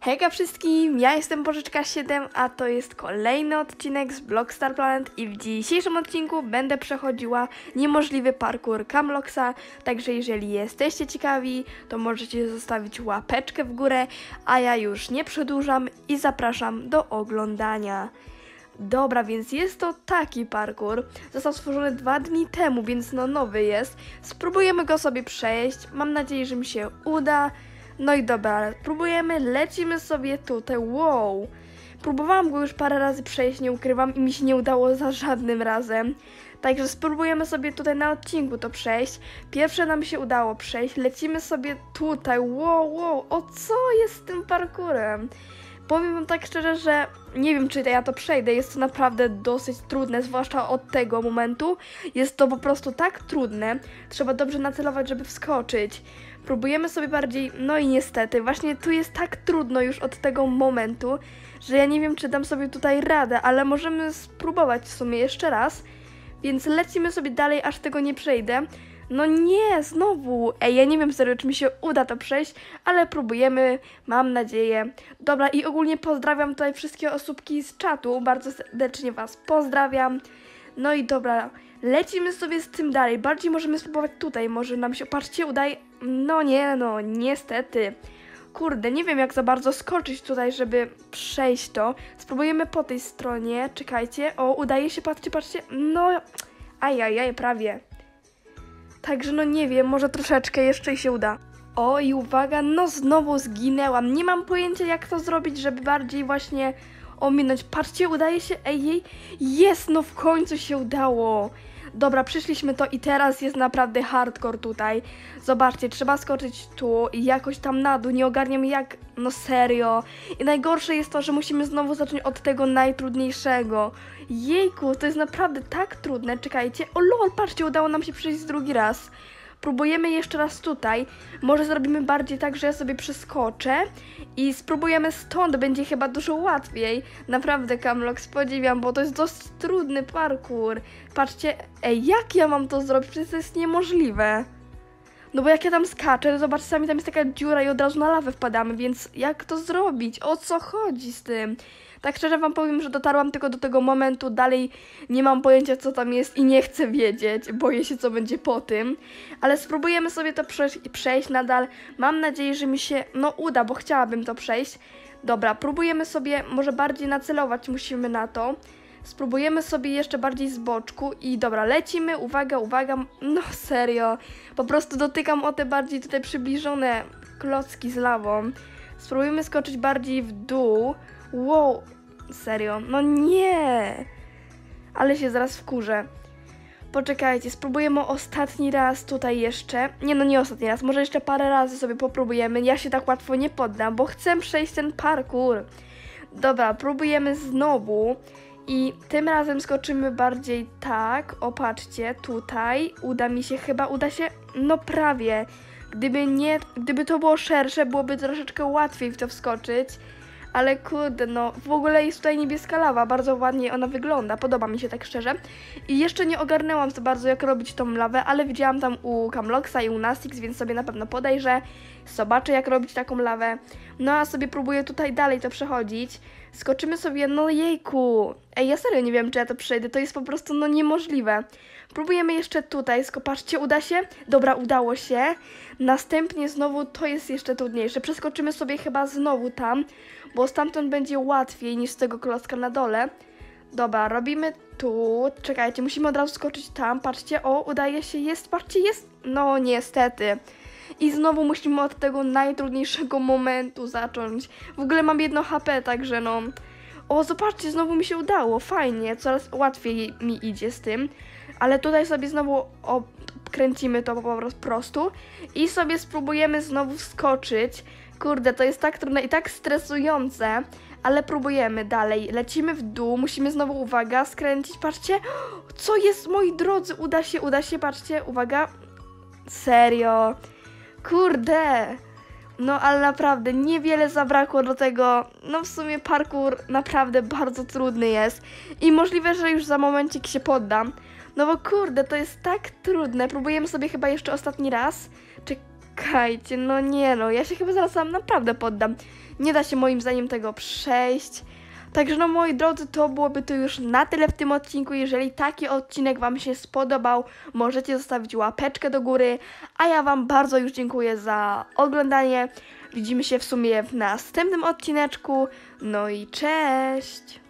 Hejka wszystkim, ja jestem Bożyczka 7, a to jest kolejny odcinek z Blockstar Planet i w dzisiejszym odcinku będę przechodziła niemożliwy parkour Camloxa, także jeżeli jesteście ciekawi, to możecie zostawić łapeczkę w górę, a ja już nie przedłużam i zapraszam do oglądania. Dobra, więc jest to taki parkour. Został stworzony dwa dni temu, więc no nowy jest. Spróbujemy go sobie przejść. Mam nadzieję, że mi się uda. No i dobra, próbujemy, lecimy sobie tutaj. Wow! Próbowałam go już parę razy przejść, nie ukrywam, i mi się nie udało za żadnym razem. Także spróbujemy sobie tutaj na odcinku to przejść. Pierwsze nam się udało przejść. Lecimy sobie tutaj. Wow, wow, o co jest z tym parkurem? Powiem wam tak szczerze, że nie wiem, czy ja to przejdę. Jest to naprawdę dosyć trudne, zwłaszcza od tego momentu. Jest to po prostu tak trudne. Trzeba dobrze nacelować, żeby wskoczyć. Próbujemy sobie bardziej, no i niestety, właśnie tu jest tak trudno już od tego momentu, że ja nie wiem, czy dam sobie tutaj radę, ale możemy spróbować w sumie jeszcze raz. Więc lecimy sobie dalej, aż tego nie przejdę. No nie, znowu. Ej, ja nie wiem serio, czy mi się uda to przejść, ale próbujemy, mam nadzieję. Dobra, i ogólnie pozdrawiam tutaj wszystkie osóbki z czatu, bardzo serdecznie Was pozdrawiam. No i dobra, lecimy sobie z tym dalej. Bardziej możemy spróbować tutaj, może nam się, patrzcie, udaje. No nie, no, niestety. Kurde, nie wiem jak za bardzo skoczyć tutaj, żeby przejść to. Spróbujemy po tej stronie, czekajcie. O, udaje się, patrzcie, patrzcie. No, ajajaj, prawie. Także no nie wiem, może troszeczkę jeszcze się uda. O i uwaga, no znowu zginęłam. Nie mam pojęcia jak to zrobić, żeby bardziej właśnie ominąć. Patrzcie, udaje się, ej, jej, jest, no w końcu się udało. Dobra, przyszliśmy to i teraz jest naprawdę hardcore tutaj. Zobaczcie, trzeba skoczyć tu i jakoś tam na dół, nie ogarniam jak, no serio. I najgorsze jest to, że musimy znowu zacząć od tego najtrudniejszego. Jejku, to jest naprawdę tak trudne, czekajcie. O lol, patrzcie, udało nam się przejść drugi raz. Próbujemy jeszcze raz tutaj. Może zrobimy bardziej tak, że ja sobie przeskoczę i spróbujemy stąd, będzie chyba dużo łatwiej. Naprawdę, Camlox, podziwiam, bo to jest dosyć trudny parkour. Patrzcie, ej, jak ja mam to zrobić? Przecież to jest niemożliwe. No bo jak ja tam skaczę, zobaczcie, sami tam jest taka dziura i od razu na lawę wpadamy, więc jak to zrobić? O co chodzi z tym? Tak szczerze wam powiem, że dotarłam tylko do tego momentu, dalej nie mam pojęcia co tam jest i nie chcę wiedzieć, boję się co będzie po tym, ale spróbujemy sobie to przejść, przejść nadal. Mam nadzieję, że mi się no uda, bo chciałabym to przejść. Dobra, próbujemy sobie może bardziej nacelować, musimy na to. Spróbujemy sobie jeszcze bardziej z boczku i dobra, lecimy, uwaga, uwaga, no serio, po prostu dotykam o te bardziej tutaj przybliżone klocki z lawą. Spróbujemy skoczyć bardziej w dół. Wow, serio, no nie! Ale się zaraz wkurzę. Poczekajcie, spróbujemy ostatni raz tutaj jeszcze. Nie no, nie ostatni raz, może jeszcze parę razy sobie popróbujemy. Ja się tak łatwo nie poddam, bo chcę przejść ten parkour. Dobra, próbujemy znowu. I tym razem skoczymy bardziej tak. Opatrzcie, tutaj. Uda mi się, chyba uda się. No prawie. Gdyby nie, gdyby to było szersze, byłoby troszeczkę łatwiej w to wskoczyć. Ale kurde, no w ogóle jest tutaj niebieska lawa, bardzo ładnie ona wygląda, podoba mi się tak szczerze. I jeszcze nie ogarnęłam za bardzo jak robić tą lawę, ale widziałam tam u Camloxa i u Nastix, więc sobie na pewno podejrzę, zobaczę jak robić taką lawę. No a sobie próbuję tutaj dalej to przechodzić. Skoczymy sobie, no jejku. Ej, ja serio nie wiem, czy ja to przejdę, to jest po prostu no niemożliwe. Próbujemy jeszcze tutaj, skopatrzcie, uda się? Dobra, udało się. Następnie znowu to jest jeszcze trudniejsze. Przeskoczymy sobie chyba znowu tam, bo stamtąd będzie łatwiej niż z tego klocka na dole. Dobra, robimy tu. Czekajcie, musimy od razu skoczyć tam. Patrzcie, o, udaje się, jest, patrzcie, jest. No, niestety. I znowu musimy od tego najtrudniejszego momentu zacząć. W ogóle mam jedno HP, także no. O, zobaczcie, znowu mi się udało, fajnie, coraz łatwiej mi idzie z tym. Ale tutaj sobie znowu kręcimy to po prostu i sobie spróbujemy znowu wskoczyć. Kurde, to jest tak trudne i tak stresujące, ale próbujemy dalej. Lecimy w dół, musimy znowu, uwaga, skręcić. Patrzcie, co jest, moi drodzy, uda się, uda się, patrzcie, uwaga. Serio. Kurde. No, ale naprawdę niewiele zabrakło do tego. No, w sumie parkour naprawdę bardzo trudny jest. I możliwe, że już za momencik się poddam. No bo kurde, to jest tak trudne. Próbujemy sobie chyba jeszcze ostatni raz. Czekajcie, no nie no, ja się chyba zaraz sam naprawdę poddam. Nie da się moim zdaniem tego przejść. Także no moi drodzy, to byłoby to już na tyle w tym odcinku. Jeżeli taki odcinek Wam się spodobał, możecie zostawić łapeczkę do góry. A ja Wam bardzo już dziękuję za oglądanie. Widzimy się w sumie w następnym odcineczku. No i cześć!